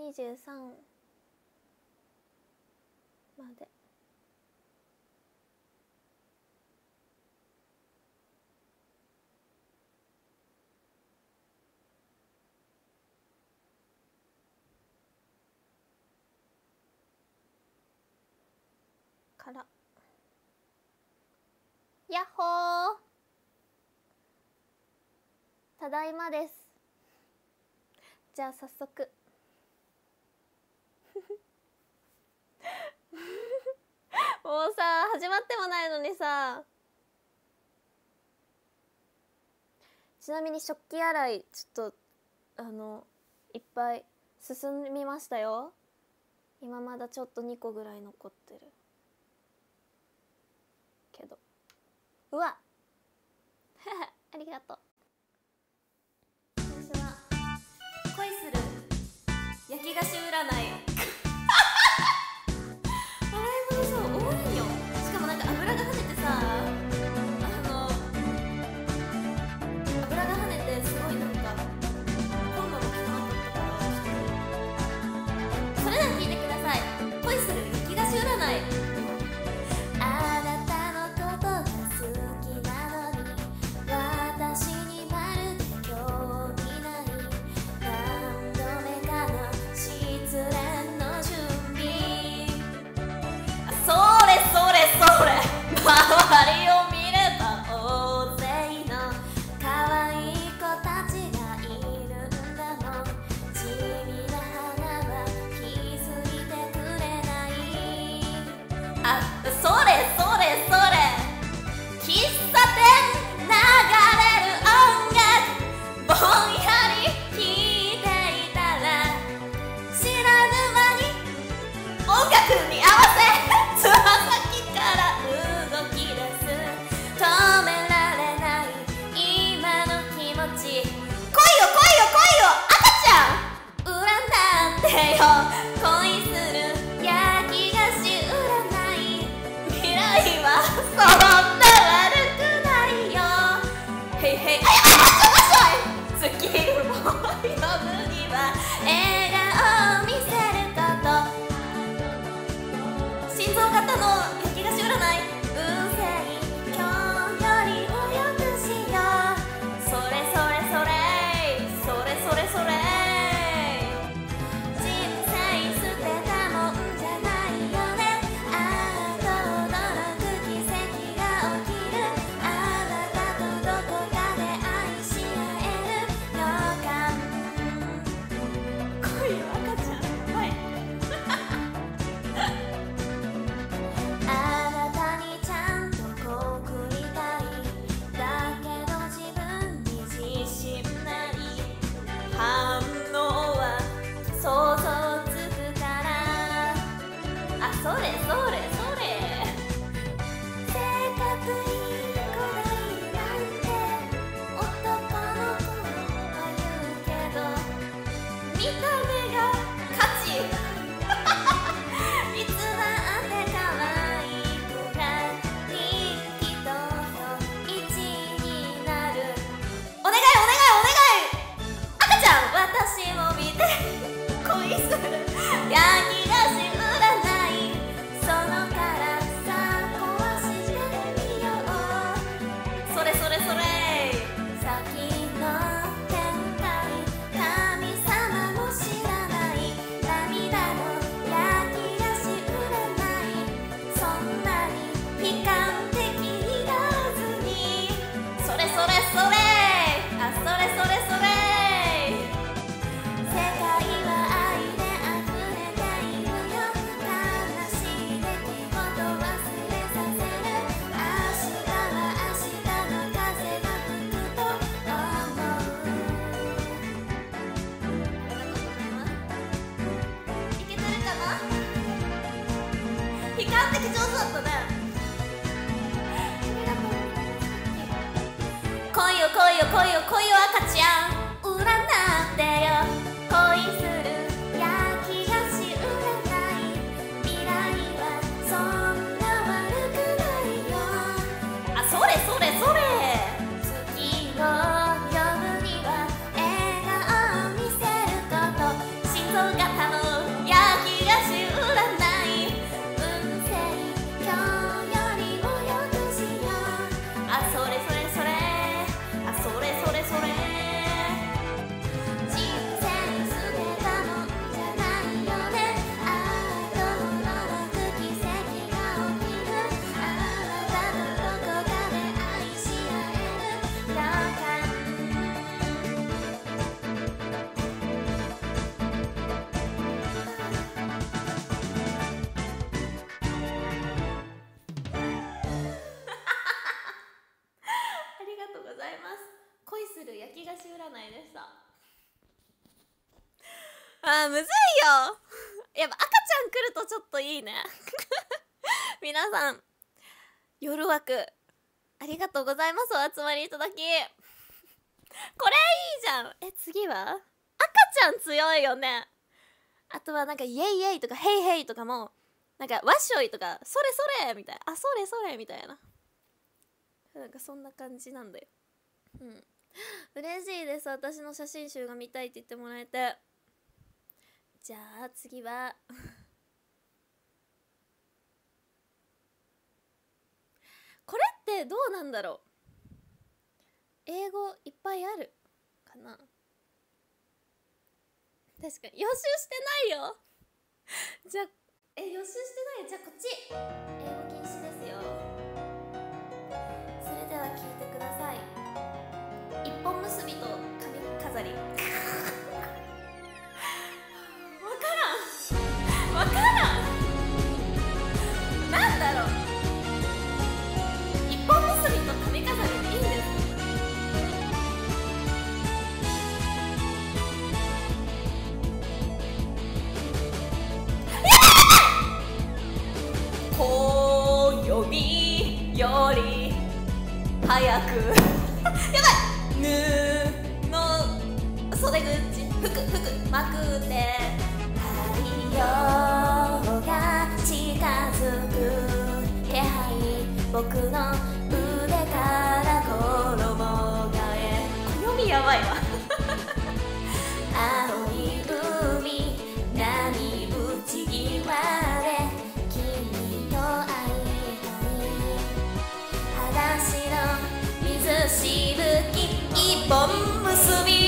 23まで。から。やっほー。ただいまです。じゃあ早速。もうさ始まってもないのにさ。ちなみに食器洗いちょっとあのいっぱい進みましたよ。今まだちょっと2個ぐらい残ってる。けど。うわ ありがとう。私は。恋する。焼き菓子占い。来いよ来いよ来いよ来いよ。あーむずいよ。やっぱ赤ちゃん来るとちょっといいね。皆さん夜枠ありがとうございます。お集まりいただき。これいいじゃん。え次は？赤ちゃん強いよね。あとはなんかイエイイエイとかヘイヘイとかもなんかワッショイとかそれそれみたいな。あそれそれみたいな。なんかそんな感じなんだよ。うん。嬉しいです。私の写真集が見たいって言ってもらえて。じゃあ次は。これってどうなんだろう。英語いっぱいあるかな。確かに。予習してないよ。じゃあえ予習してない？じゃあこっち。英語禁止ですよ。それでは聞いてください。一本結びと髪飾り。早く。やばい。ぬの袖口。服服。まくって。太陽が近づく。気配。僕の腕から衣替え。暦やばいわ。本結び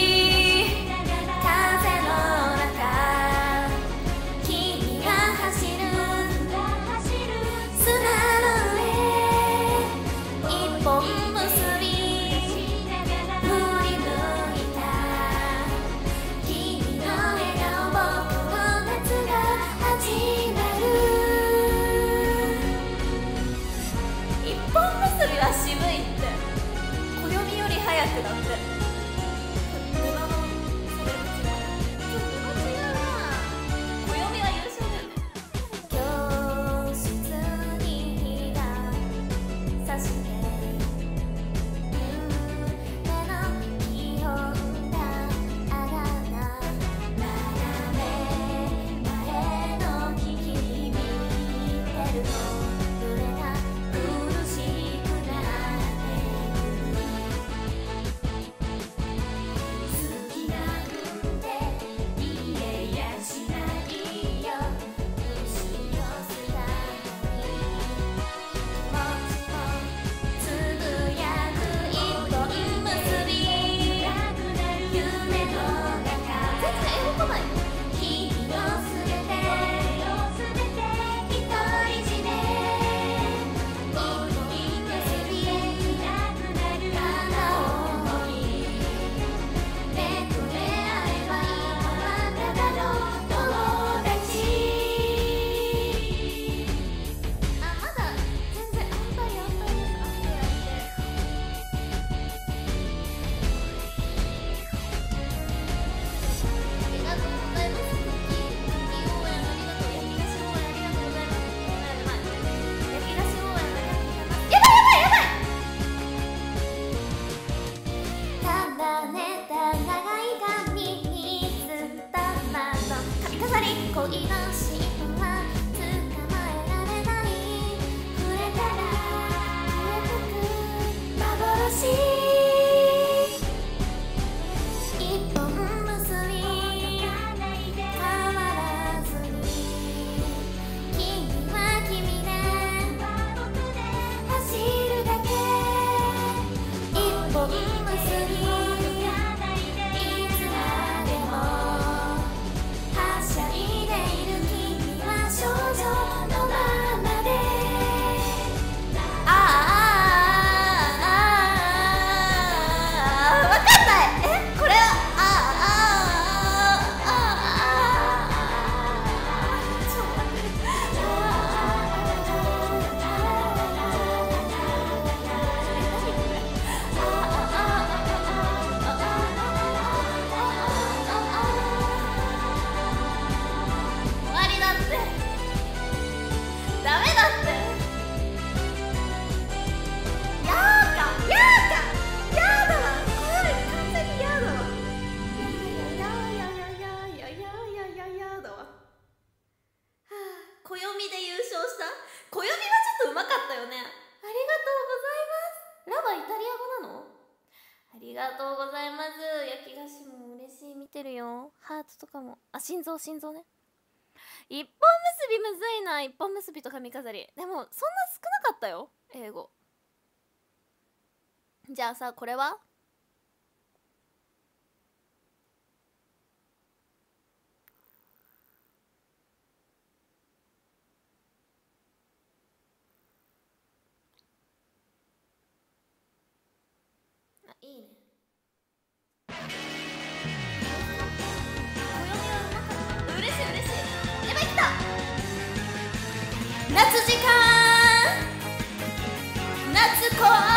かも。あ心臓心臓ね。一本結びむずいな。一本結びと髪飾り。でもそんな少なかったよ。英語。じゃあさこれは？あいいね。夏時間。夏子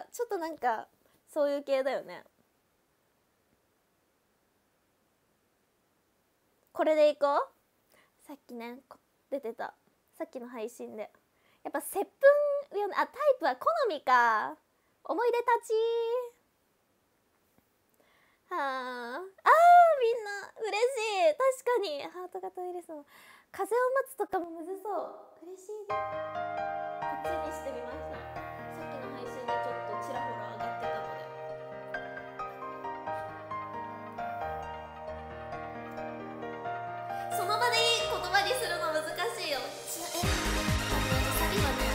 かちょっとなんかそういう系だよね。これでいこう？さっきね出てた。さっきの配信で。やっぱ接吻よね。あタイプは好みか。思い出たち。はあ。あみんな嬉しい。確かに。ハート型ウイルスも。風を待つとかもむずそう。嬉しい。ですするの難しいよ。えサビはね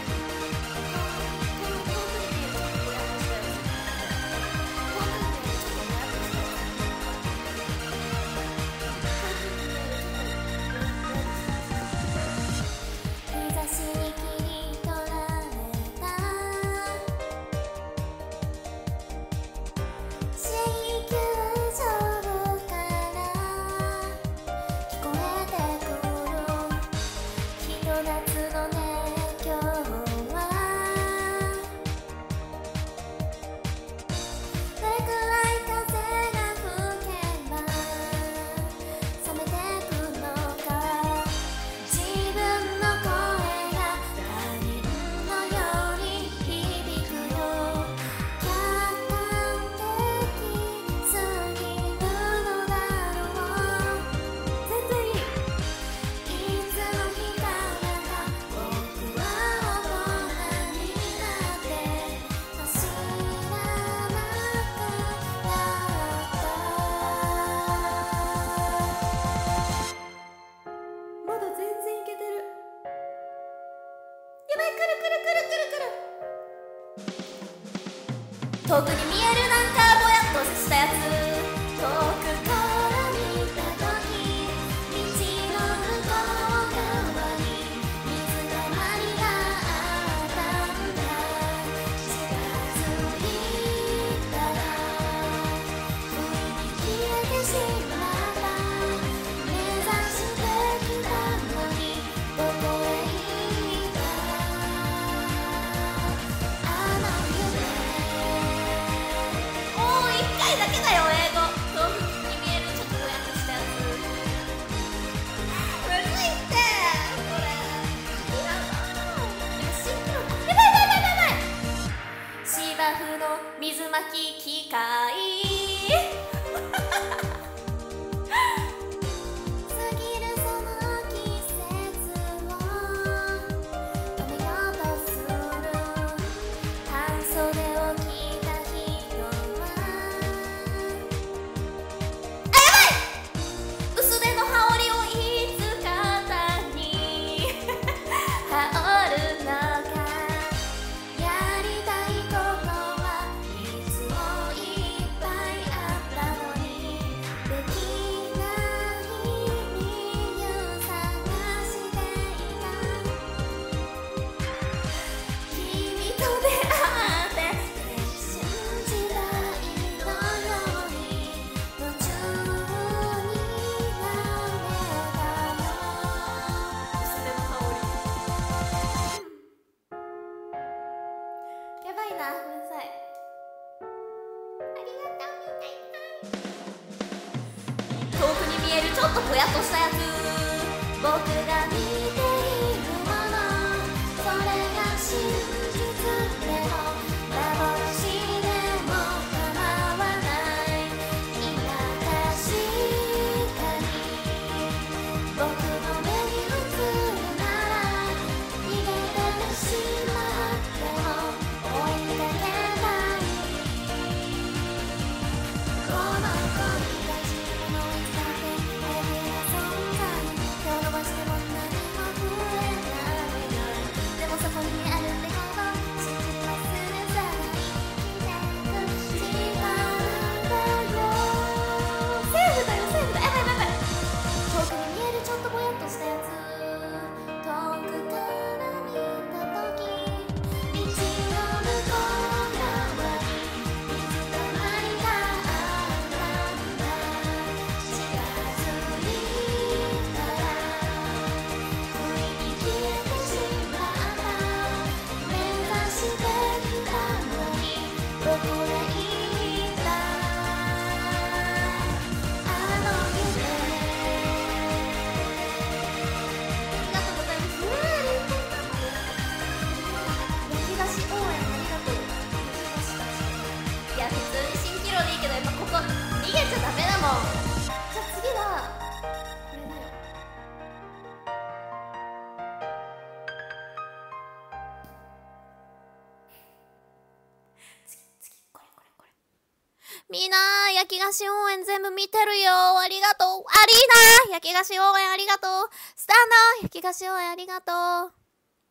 見てるよありがとう。アリーナ焼き菓子応援ありがとう。スタンド焼き菓子応援ありがとう。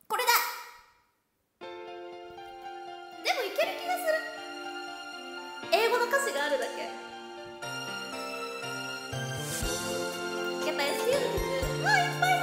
これだ。でもいける気がする。英語の歌詞があるだけ。Get my の曲。うわいっぱい。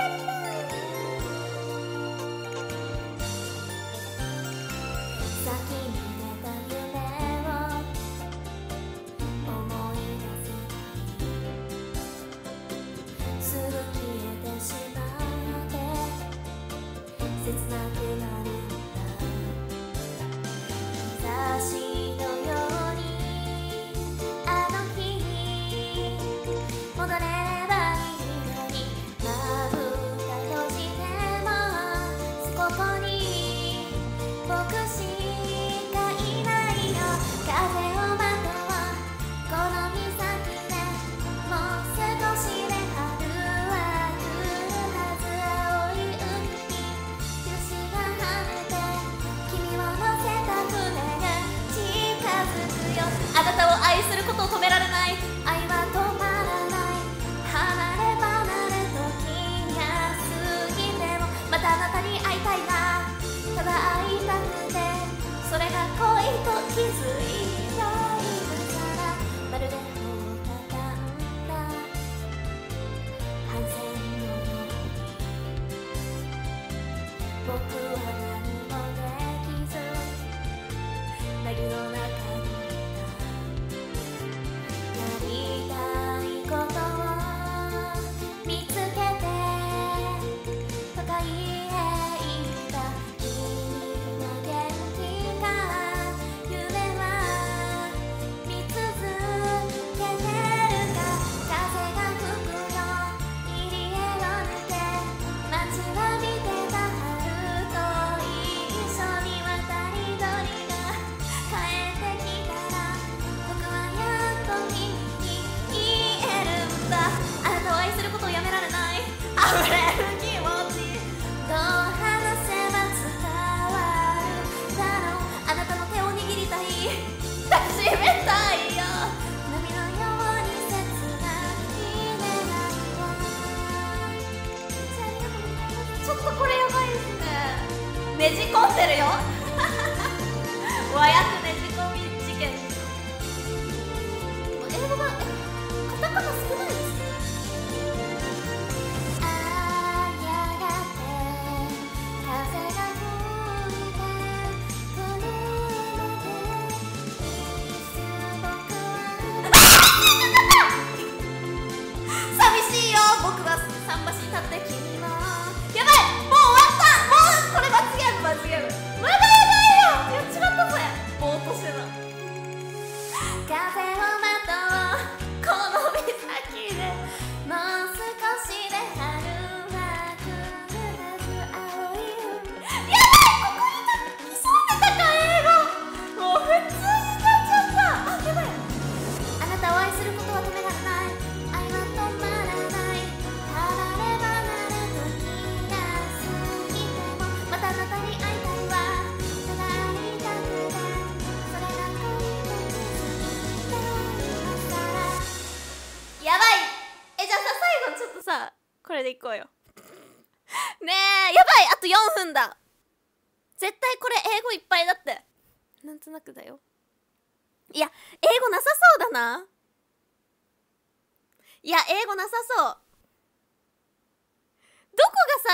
気づい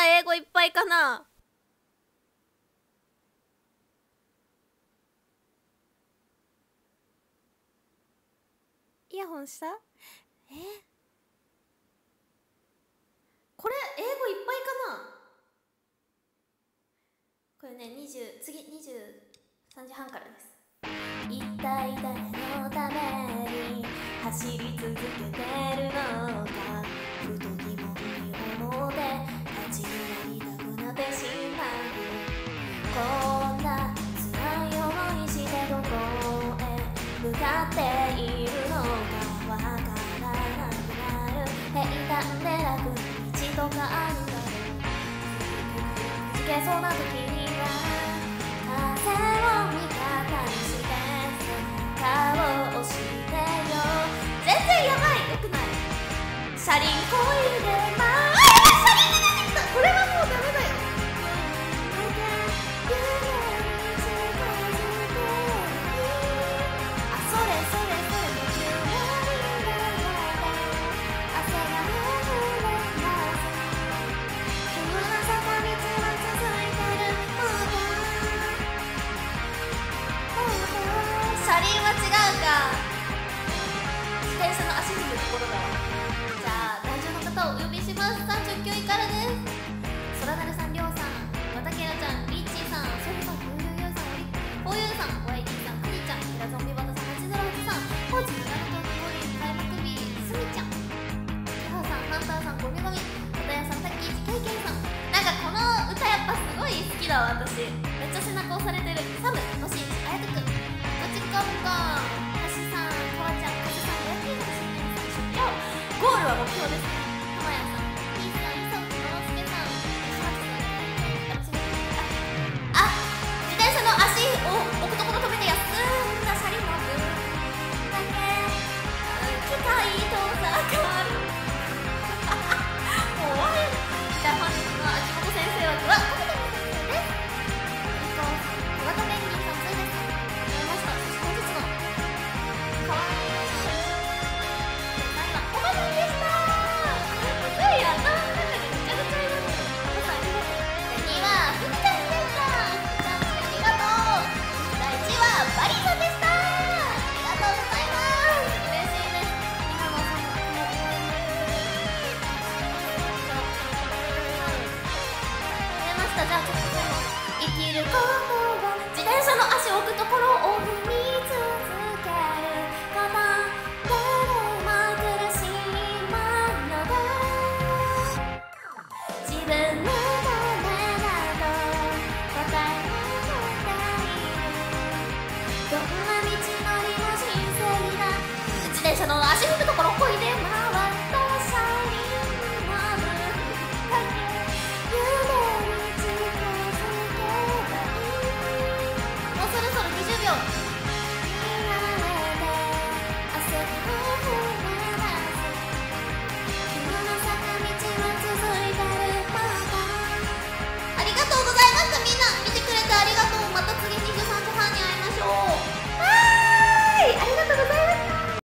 英語いっぱいかな。イヤホンした？え？これ英語いっぱいかな。これね20次23時半からです。一体誰のために走り続けてるのか。ふと疑問に思ってってしまうこんな辛い思いしてどこへ向かっているのかわからなくなる。平坦で楽に一度かあるだろうつけそうな時には風を味方にして顔をしてただ生きる自転車の足を置くところを踏むリング